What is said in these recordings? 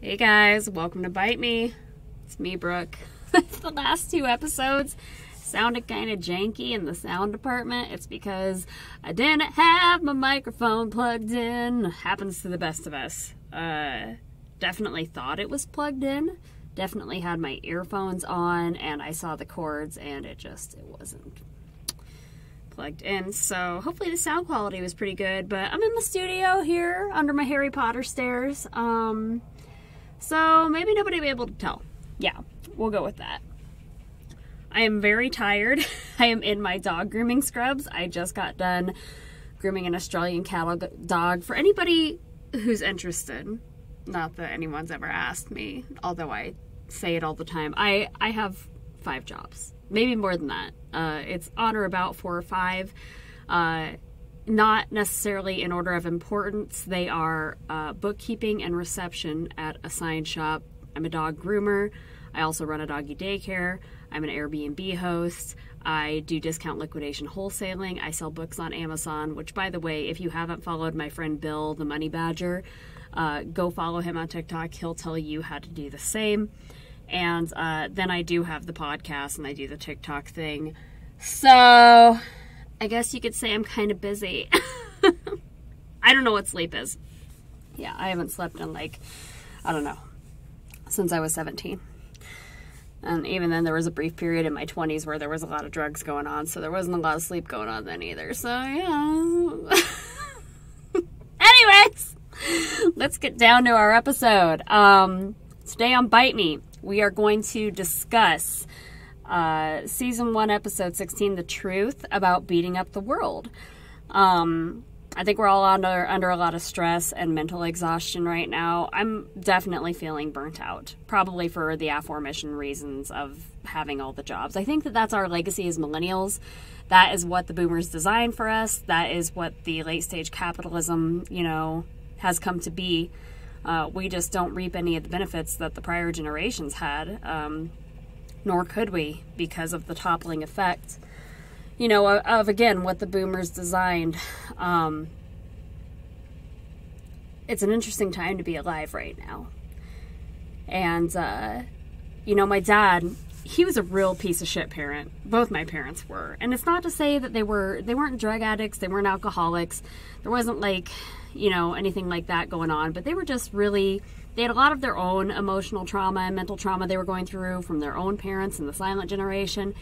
Hey guys, welcome to Bite Me. It's me, Brooke. the last two episodes sounded kind of janky in the sound department. It's because I didn't have my microphone plugged in. Happens to the best of us. Uh, definitely thought it was plugged in. Definitely had my earphones on, and I saw the cords, and it just it wasn't plugged in. So hopefully the sound quality was pretty good. But I'm in the studio here under my Harry Potter stairs. Um, so maybe nobody will be able to tell. Yeah, we'll go with that. I am very tired. I am in my dog grooming scrubs. I just got done grooming an Australian cattle dog. For anybody who's interested, not that anyone's ever asked me, although I say it all the time. I I have five jobs, maybe more than that. Uh, it's on or about four or five. Uh, not necessarily in order of importance. They are uh, bookkeeping and reception at a sign shop. I'm a dog groomer. I also run a doggy daycare. I'm an Airbnb host. I do discount liquidation wholesaling. I sell books on Amazon, which, by the way, if you haven't followed my friend Bill, the Money Badger, uh, go follow him on TikTok. He'll tell you how to do the same. And uh, then I do have the podcast and I do the TikTok thing. So I guess you could say I'm kind of busy. I don't know what sleep is. Yeah, I haven't slept in like, I don't know, since I was 17. And even then, there was a brief period in my 20s where there was a lot of drugs going on, so there wasn't a lot of sleep going on then either. So, yeah. Anyways, let's get down to our episode. Um, today on Bite Me, we are going to discuss uh, season one, episode 16, The Truth About Beating Up the World. Um, I think we're all under under a lot of stress and mental exhaustion right now. I'm definitely feeling burnt out, probably for the aforementioned reasons of having all the jobs. I think that that's our legacy as millennials. That is what the boomers designed for us. That is what the late stage capitalism, you know, has come to be. Uh, we just don't reap any of the benefits that the prior generations had, um, nor could we because of the toppling effect you know, of, again what the boomers designed. Um, it's an interesting time to be alive right now. And, uh, you know, my dad, he was a real piece of shit parent. Both my parents were. And it's not to say that they were, they weren't drug addicts, they weren't alcoholics. There wasn't like, you know, anything like that going on, but they were just really, they had a lot of their own emotional trauma and mental trauma they were going through from their own parents and the silent generation.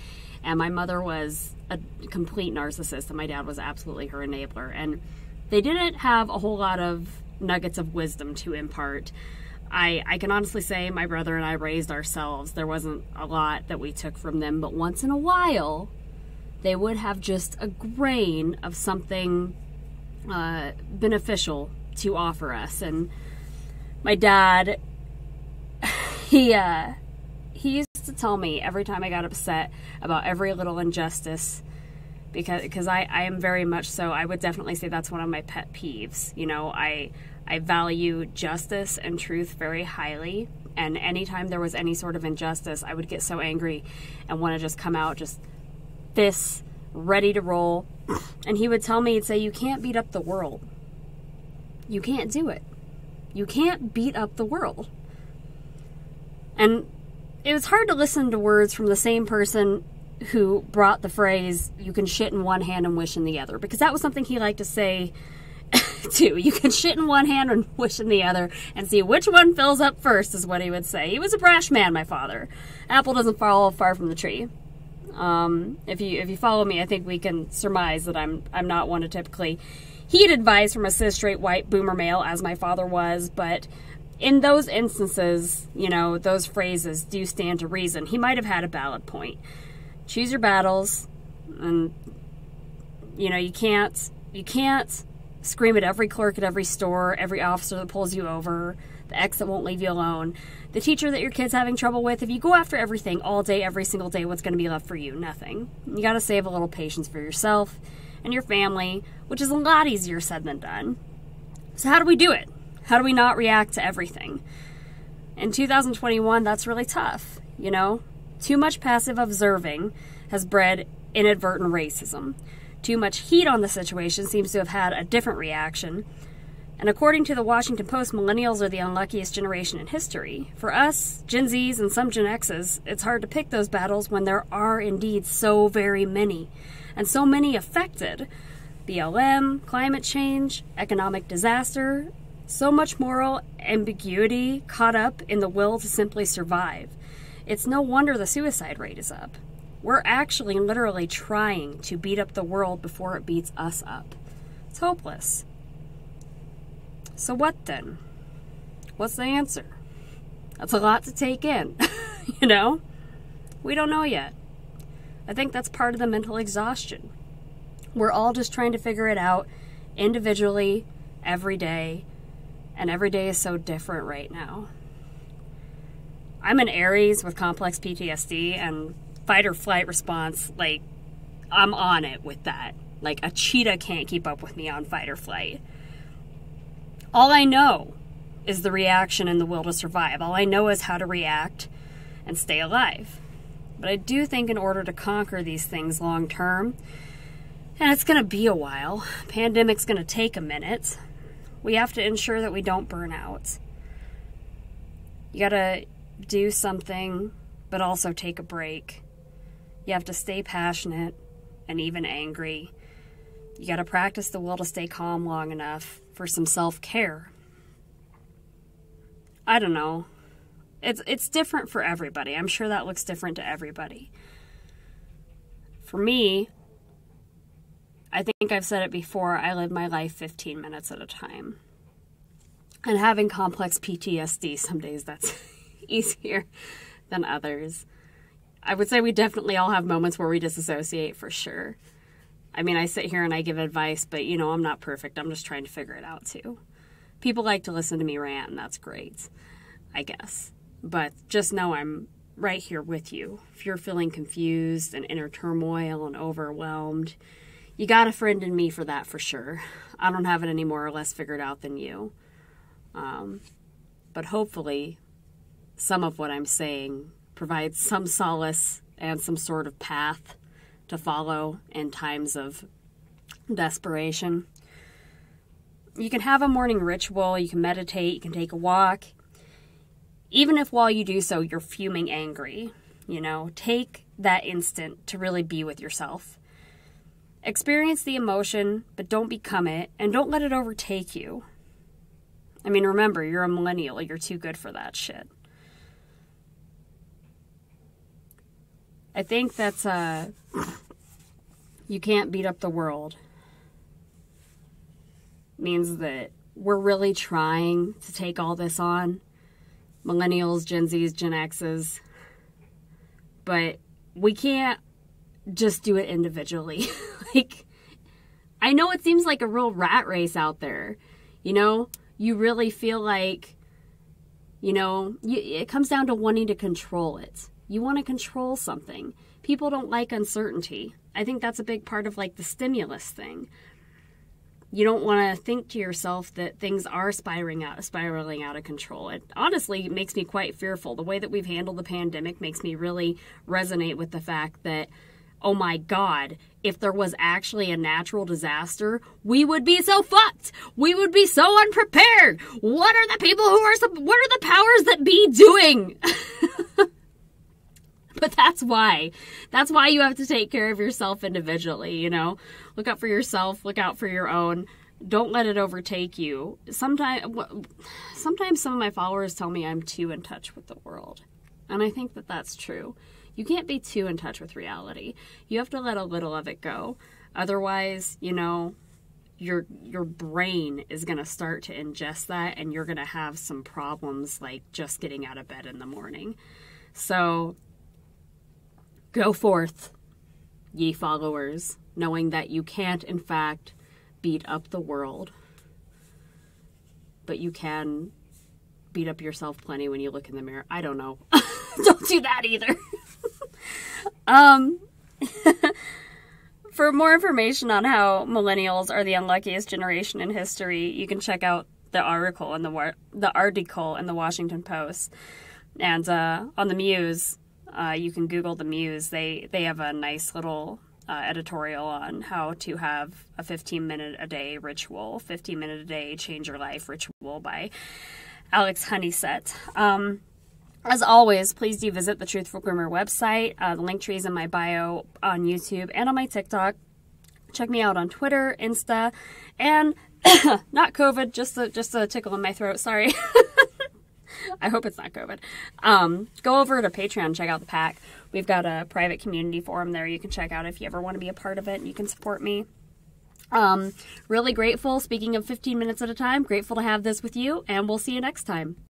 And my mother was a complete narcissist, and my dad was absolutely her enabler. And they didn't have a whole lot of nuggets of wisdom to impart. I, I can honestly say my brother and I raised ourselves. There wasn't a lot that we took from them, but once in a while, they would have just a grain of something uh, beneficial to offer us. And my dad, he uh, he used to tell me every time I got upset about every little injustice because because I, I am very much so I would definitely say that's one of my pet peeves. You know, I I value justice and truth very highly and anytime there was any sort of injustice, I would get so angry and want to just come out just this ready to roll. And he would tell me, he'd say, You can't beat up the world. You can't do it. You can't beat up the world. And it was hard to listen to words from the same person who brought the phrase "you can shit in one hand and wish in the other" because that was something he liked to say too. You can shit in one hand and wish in the other, and see which one fills up first, is what he would say. He was a brash man, my father. Apple doesn't fall far from the tree. Um, if you if you follow me, I think we can surmise that I'm I'm not one to typically advice from a cis straight white boomer male as my father was, but in those instances, you know, those phrases do stand to reason. He might have had a valid point. Choose your battles, and you know, you can't you can't scream at every clerk at every store, every officer that pulls you over, the ex that won't leave you alone, the teacher that your kid's having trouble with. If you go after everything all day, every single day, what's going to be left for you? Nothing. You got to save a little patience for yourself and your family, which is a lot easier said than done. So, how do we do it? How do we not react to everything? In 2021, that's really tough, you know? Too much passive observing has bred inadvertent racism. Too much heat on the situation seems to have had a different reaction. And according to the Washington Post, millennials are the unluckiest generation in history. For us, Gen Zs and some Gen Xs, it's hard to pick those battles when there are indeed so very many, and so many affected. BLM, climate change, economic disaster, so much moral ambiguity caught up in the will to simply survive. It's no wonder the suicide rate is up. We're actually literally trying to beat up the world before it beats us up. It's hopeless. So, what then? What's the answer? That's a lot to take in, you know? We don't know yet. I think that's part of the mental exhaustion. We're all just trying to figure it out individually every day, and every day is so different right now. I'm an Aries with complex PTSD and fight or flight response, like, I'm on it with that. Like, a cheetah can't keep up with me on fight or flight. All I know is the reaction and the will to survive. All I know is how to react and stay alive. But I do think in order to conquer these things long term, and it's going to be a while, pandemic's going to take a minute, we have to ensure that we don't burn out. You got to do something, but also take a break. You have to stay passionate and even angry. You got to practice the will to stay calm long enough for some self care. I don't know. It's it's different for everybody. I'm sure that looks different to everybody. For me, I think I've said it before, I live my life 15 minutes at a time. And having complex PTSD, some days that's easier than others. I would say we definitely all have moments where we disassociate for sure. I mean, I sit here and I give advice, but you know, I'm not perfect. I'm just trying to figure it out too. People like to listen to me rant, and that's great, I guess. But just know I'm right here with you. If you're feeling confused and inner turmoil and overwhelmed, you got a friend in me for that for sure. I don't have it any more or less figured out than you. Um, but hopefully, some of what I'm saying provides some solace and some sort of path to follow in times of desperation. You can have a morning ritual, you can meditate, you can take a walk. Even if while you do so you're fuming angry, you know, take that instant to really be with yourself. Experience the emotion, but don't become it, and don't let it overtake you. I mean, remember, you're a millennial, you're too good for that shit. I think that's uh you can't beat up the world. Means that we're really trying to take all this on. Millennials, Gen Zs, Gen Xs. But we can't just do it individually. like I know it seems like a real rat race out there. You know, you really feel like you know, you, it comes down to wanting to control it you want to control something. People don't like uncertainty. I think that's a big part of like the stimulus thing. You don't want to think to yourself that things are spiraling out spiraling out of control. It honestly makes me quite fearful. The way that we've handled the pandemic makes me really resonate with the fact that oh my god, if there was actually a natural disaster, we would be so fucked. We would be so unprepared. What are the people who are what are the powers that be doing? But that's why. That's why you have to take care of yourself individually, you know? Look out for yourself, look out for your own. Don't let it overtake you. Sometimes sometimes some of my followers tell me I'm too in touch with the world. And I think that that's true. You can't be too in touch with reality. You have to let a little of it go. Otherwise, you know, your your brain is going to start to ingest that and you're going to have some problems like just getting out of bed in the morning. So, Go forth, ye followers, knowing that you can't, in fact, beat up the world, but you can beat up yourself plenty when you look in the mirror. I don't know. don't do that either. um, for more information on how millennials are the unluckiest generation in history, you can check out the article in the the article in the Washington Post and uh, on the Muse uh, you can Google the Muse. They they have a nice little uh, editorial on how to have a 15 minute a day ritual, 15 minute a day change your life ritual by Alex Honeysett. Um, as always, please do visit the Truthful Groomer website. Uh, the link tree is in my bio on YouTube and on my TikTok. Check me out on Twitter, Insta, and not COVID, just a, just a tickle in my throat. Sorry. I hope it's not COVID. Um, go over to Patreon, check out the pack. We've got a private community forum there you can check out if you ever want to be a part of it and you can support me. Um, really grateful, speaking of 15 minutes at a time, grateful to have this with you, and we'll see you next time.